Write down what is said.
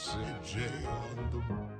CJ on the